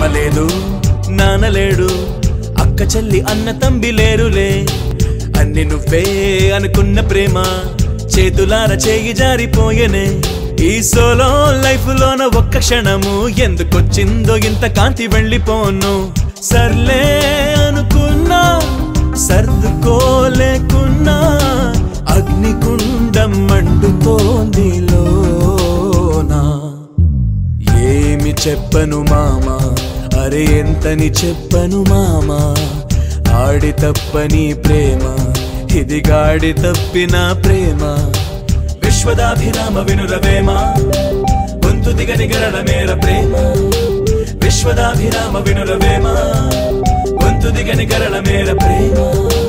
అమ్మ లేదు నాన్న లేడు అక్క చెల్లి అన్న తంబి లేరులే. అన్ని నువ్వే అనుకున్న ప్రేమ చేతులార చేయి జారిపోయెనే. ఈ సోలో లైఫ్ లోన ఒక్క క్షణము ఎందుకొచ్చిందో ఇంత కాంతి వెళ్ళిపోను. సర్లే అనుకున్నా సర్దుకోలేక చెప్పను మామా. అరే ఎంతని చెప్పను మామా. ఆడి తప్పని ప్రేమ ఇది గాడి తప్పిన ప్రేమ. విశ్వదాభిరామ వినురవేమ. గొంతు దిగనిగరణ మేర ప్రేమ. విశ్వదాభిరామ వినురవేమ. గొంతు దిగనిగరణ మేర ప్రేమ.